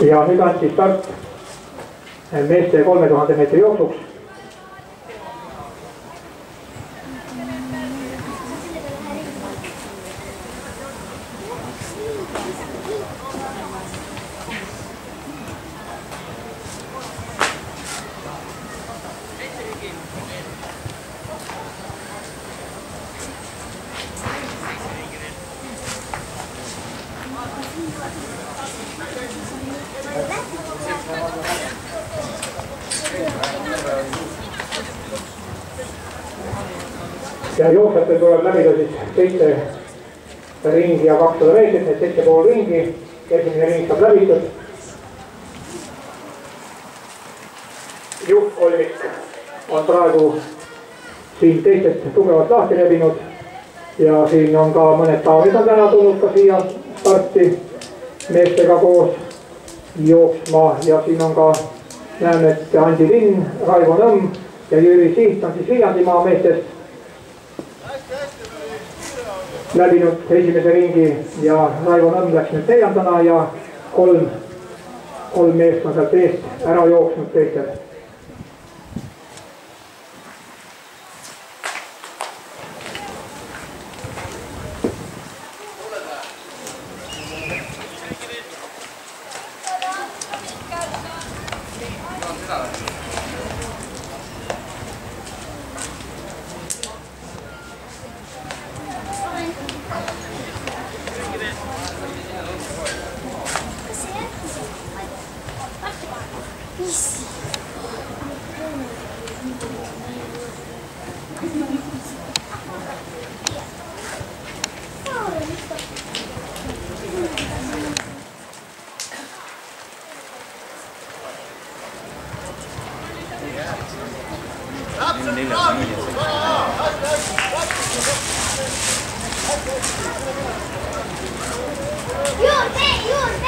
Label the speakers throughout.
Speaker 1: ja nüüd anti start meeste kolme tuhande meetri jooksuks. Ja jooksjatel tuleb läbida siis seitse ringi ja kakssada meetrit, need seitse pool ringi. esimene ring saab läbitud. juhtkolmik on praegu siin teistest tugevalt lahti rebinud ja siin on ka mõned daamid on täna tulnud ka siia starti meestega koos jooksma ja siin on ka, näeme, et Andi Linn, Raivo Nõmm ja Jüri Siht on siis Viljandimaa meestest läbinud esimese ringi ja Raivo Nõmm läks nüüd neljandana ja kolm, kolm meest on sealt eest ära jooksnud teistel.
Speaker 2: 预备，预备。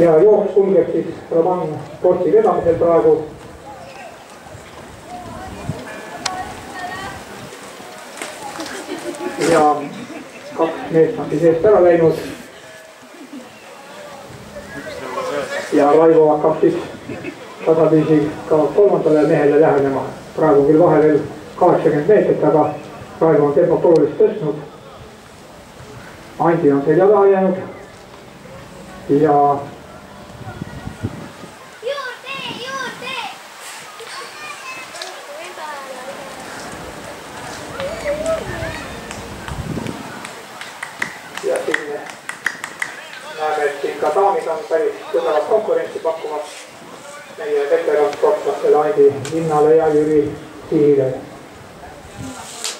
Speaker 1: Ja jooks kulgeb siis Roman Porti vedamisel praegu. ja kaks meest on siis eest ära läinud. ja Raivo hakkab siis tasapisi ka kolmandale mehele lähenema. praegu küll vahe veel kaheksakümmend meetrit, aga Raivo on tempot oluliselt tõstnud. Andi on selja taha jäänud ja ja siin näeme, et siin ka daamid on päris tugevat konkurentsi pakkumas meie veteransportlastele Andi Linnale ja Jüri Sihile.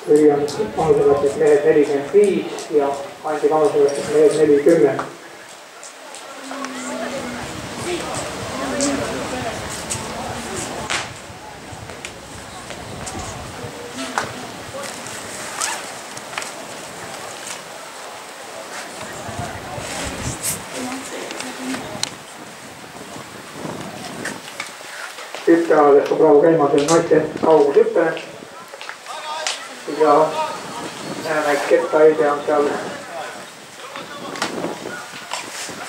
Speaker 1: Jüri on vanuseklassis mehed nelikümmend viis ja Andi vanuseklassis mehed nelikümmend. Hüppealades on praegu käimas veel naiste kaugushüpe. ja näeme, et kettaheide on seal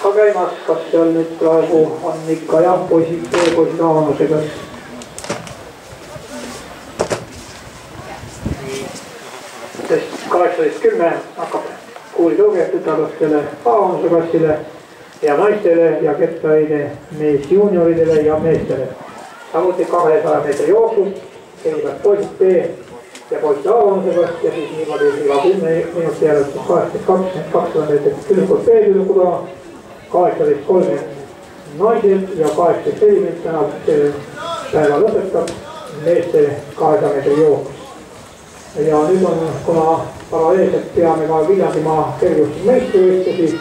Speaker 1: ka käimas, kas seal nüüd praegu on ikka jah, poisid, poisid vanusega. sest kaheksateist kümme hakkab kuulitõuge tütarlastele A-vanuse klassile ja naistele ja kettaheide mees juunioridele ja meestele samuti kahesaja meetri jooksul, kõigepealt poisid B ja poisid A vanusega ja siis niimoodi iga kümne minuti järel kaheksateist, kakskümmend, kakssada meetrit tüdrukud B, tüdrukud A, kaheksateist, kolmkümmend naised ja kaheksateist esimest tänase päeva lõpetab meeste kahesaja meetri jooks. ja nüüd on, kuna paralleelselt peame ka Viljandimaa kergejõustiku meistrivõistlusi,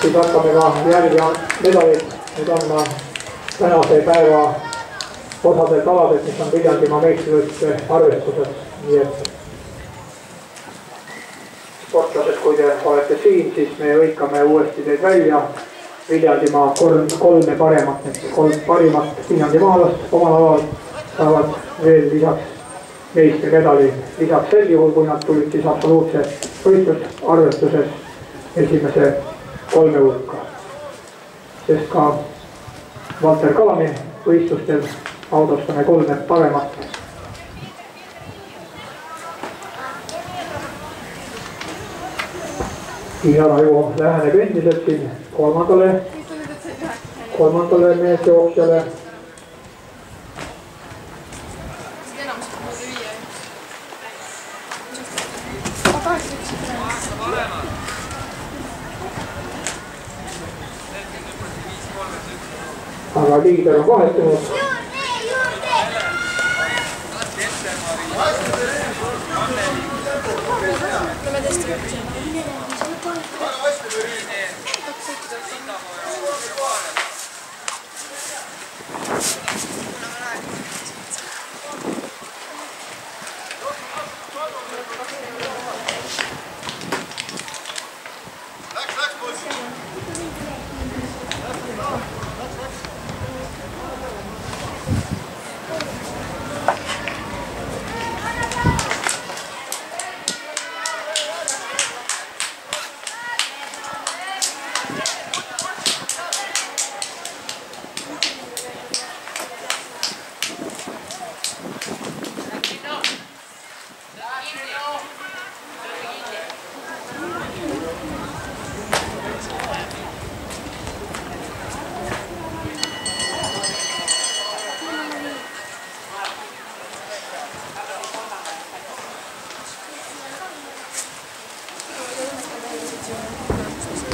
Speaker 1: siis hakkame ka järgi medaleid nüüd andma tänase päeva osadelt aladelt, mis on Viljandimaa meistrivõistluse arvestuses, nii et sportlased, kui te olete siin, siis me hõikame uuesti teid välja. Viljandimaa kolm, kolme paremat, kolm parimat viljandimaalast omal alal saavad veel lisaks meistrimedali, lisaks sel juhul, kui nad tulid siis absoluutse võistlusarvestuses esimese kolme hulka. sest ka Valter Kalami võistlustel austame kolme paremat ja Raivo läheneb endiselt siin kolmandale, kolmandale meesjooksjale. Aga liider on vahetunud.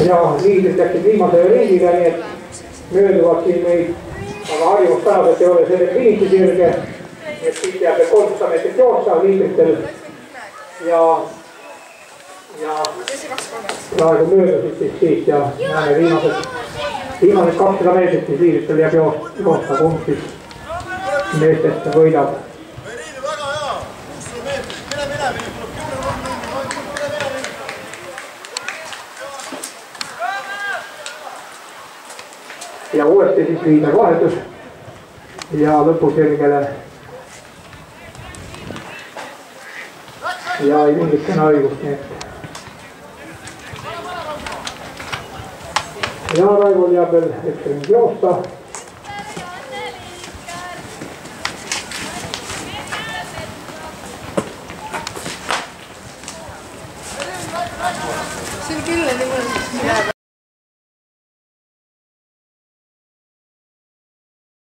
Speaker 1: Ja liidrid läksid viimase ringiga, nii et mööduvad siin meid, aga harjumus tänased ei ole selle finišisirge. nii et siit jääb veel kolmsada meetrit joosta liidritel ja, ja praegu möödusid siis siit ja näeme viimased, viimased kakssada meetrit, siis liidritel jääb joosta, kumb siis meestest võidab ja uuesti siis liider vahetus ja lõpusirgele. ja ei mingit sõna õigust, nii et. ja Raivol jääb veel üks ring joosta.
Speaker 3: on küll nii mõnus.